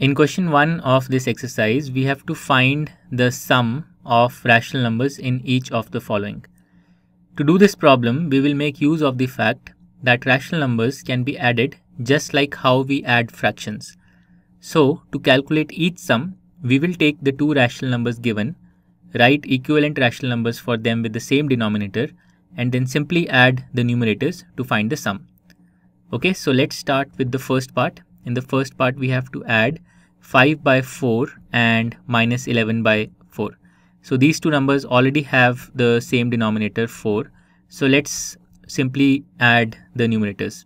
In question 1 of this exercise, we have to find the sum of rational numbers in each of the following. To do this problem, we will make use of the fact that rational numbers can be added just like how we add fractions. So, to calculate each sum, we will take the two rational numbers given, write equivalent rational numbers for them with the same denominator, and then simply add the numerators to find the sum. Okay, so let's start with the first part. In the first part, we have to add 5 by 4 and minus 11 by 4. So these two numbers already have the same denominator 4. So let's simply add the numerators.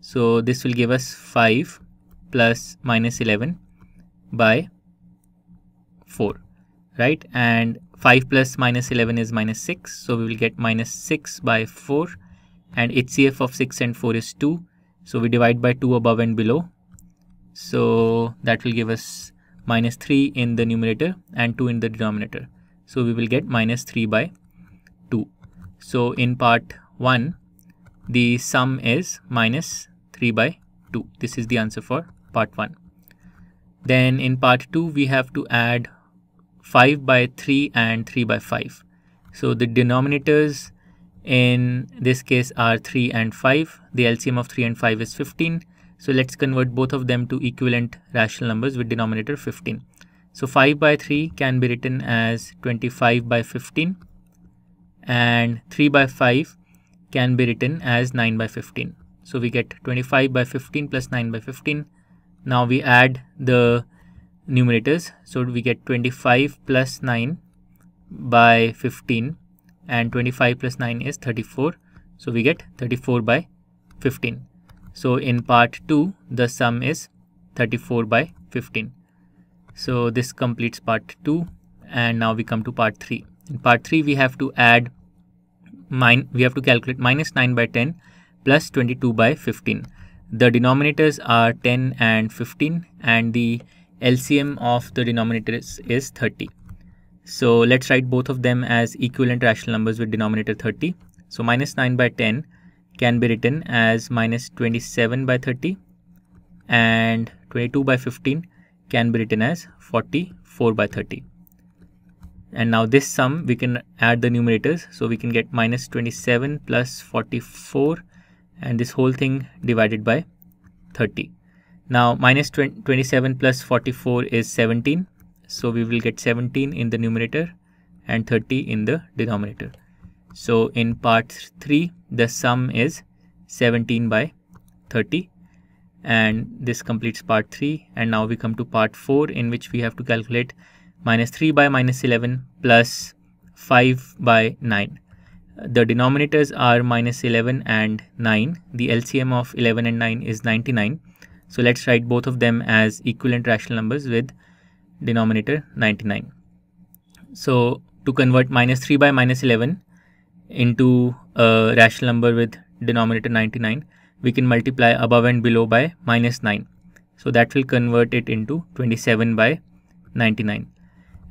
So this will give us 5 plus minus 11 by 4 right and 5 plus minus 11 is minus 6 so we will get minus 6 by 4 and HCF of 6 and 4 is 2 so we divide by 2 above and below so that will give us minus 3 in the numerator and 2 in the denominator. So we will get minus 3 by 2. So in part 1, the sum is minus 3 by 2. This is the answer for part 1. Then in part 2, we have to add 5 by 3 and 3 by 5. So the denominators in this case are 3 and 5. The LCM of 3 and 5 is 15. So let's convert both of them to equivalent rational numbers with denominator 15. So 5 by 3 can be written as 25 by 15 and 3 by 5 can be written as 9 by 15. So we get 25 by 15 plus 9 by 15. Now we add the numerators. So we get 25 plus 9 by 15 and 25 plus 9 is 34. So we get 34 by 15. So in part 2, the sum is 34 by 15. So this completes part 2 and now we come to part 3. In part 3, we have to add, mine, we have to calculate minus 9 by 10 plus 22 by 15. The denominators are 10 and 15 and the LCM of the denominators is 30. So let's write both of them as equivalent rational numbers with denominator 30. So minus 9 by 10 can be written as minus 27 by 30 and 22 by 15 can be written as 44 by 30 and now this sum we can add the numerators. So we can get minus 27 plus 44 and this whole thing divided by 30 now minus 20, 27 plus 44 is 17 so we will get 17 in the numerator and 30 in the denominator so in part 3 the sum is 17 by 30 and this completes part 3 and now we come to part 4 in which we have to calculate minus 3 by minus 11 plus 5 by 9. The denominators are minus 11 and 9. The LCM of 11 and 9 is 99. So let's write both of them as equivalent rational numbers with denominator 99. So to convert minus 3 by minus 11 into a rational number with denominator 99 we can multiply above and below by minus 9 so that will convert it into 27 by 99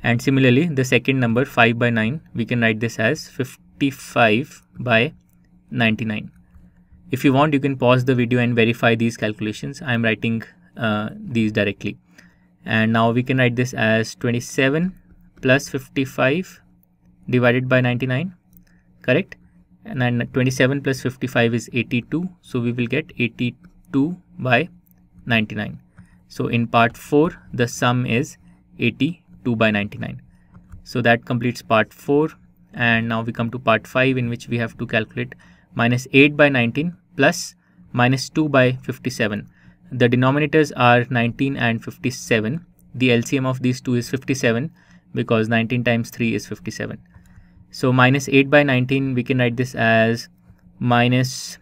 and similarly the second number 5 by 9 we can write this as 55 by 99 if you want you can pause the video and verify these calculations. I am writing uh, these directly. And now we can write this as 27 plus 55 divided by 99 correct? And then 27 plus 55 is 82 so we will get 82 by 99 so in part 4 the sum is 82 by 99 so that completes part 4 and now we come to part 5 in which we have to calculate minus 8 by 19 plus minus 2 by 57 the denominators are 19 and 57 the LCM of these two is 57 because 19 times 3 is 57 so minus 8 by 19, we can write this as minus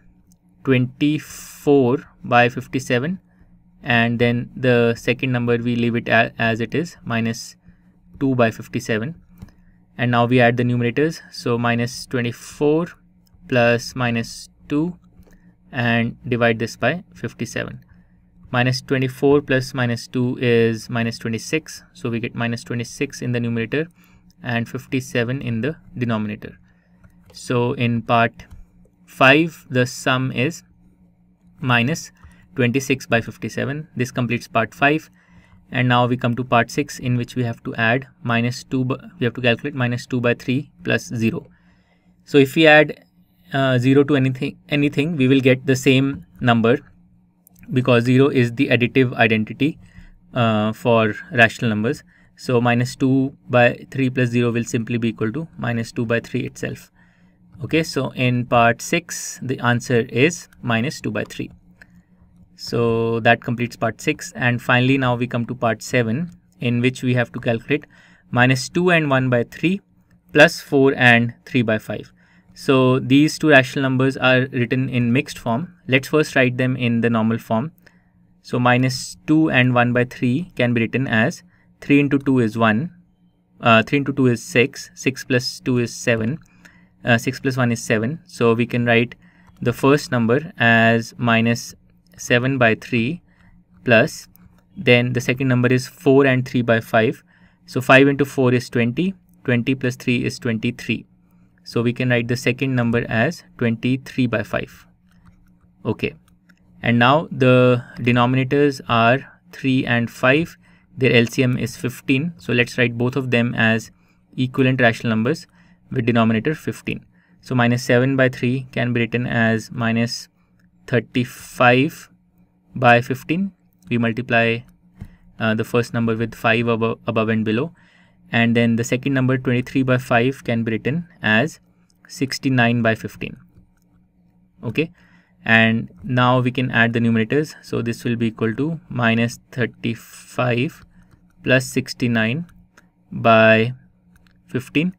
24 by 57 and then the second number we leave it as it is minus 2 by 57 and now we add the numerators. So minus 24 plus minus 2 and divide this by 57 minus 24 plus minus 2 is minus 26 so we get minus 26 in the numerator and 57 in the denominator. So in part 5 the sum is minus 26 by 57. This completes part 5 and now we come to part 6 in which we have to add minus 2 we have to calculate minus 2 by 3 plus 0 so if we add uh, 0 to anything anything we will get the same number because 0 is the additive identity uh, for rational numbers so minus 2 by 3 plus 0 will simply be equal to minus 2 by 3 itself okay so in part 6 the answer is minus 2 by 3 so that completes part 6 and finally now we come to part 7 in which we have to calculate minus 2 and 1 by 3 plus 4 and 3 by 5. So these two rational numbers are written in mixed form. Let's first write them in the normal form. So minus 2 and 1 by 3 can be written as 3 into 2 is 1, uh, 3 into 2 is 6, 6 plus 2 is 7, uh, 6 plus 1 is 7. So we can write the first number as minus 7 by 3 plus then the second number is 4 and 3 by 5 so 5 into 4 is 20 20 plus 3 is 23 so we can write the second number as 23 by 5 okay. And now the denominators are 3 and 5 their LCM is 15 so let's write both of them as equivalent rational numbers with denominator 15 so minus 7 by 3 can be written as minus 35 by 15 we multiply uh, the first number with 5 above, above and below. And then the second number 23 by 5 can be written as 69 by 15 okay? And now we can add the numerators. So this will be equal to minus 35 plus 69 by 15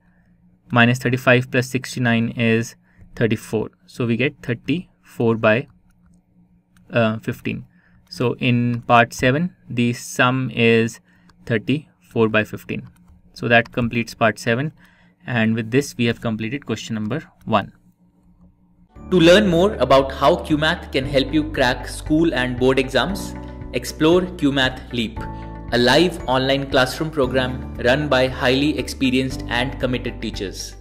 minus 35 plus 69 is 34 so we get 34 by uh, 15. So in part 7, the sum is 34 by 15. So that completes part 7 and with this we have completed question number 1. To learn more about how Cuemath can help you crack school and board exams, explore Cuemath Leap, a live online classroom program run by highly experienced and committed teachers.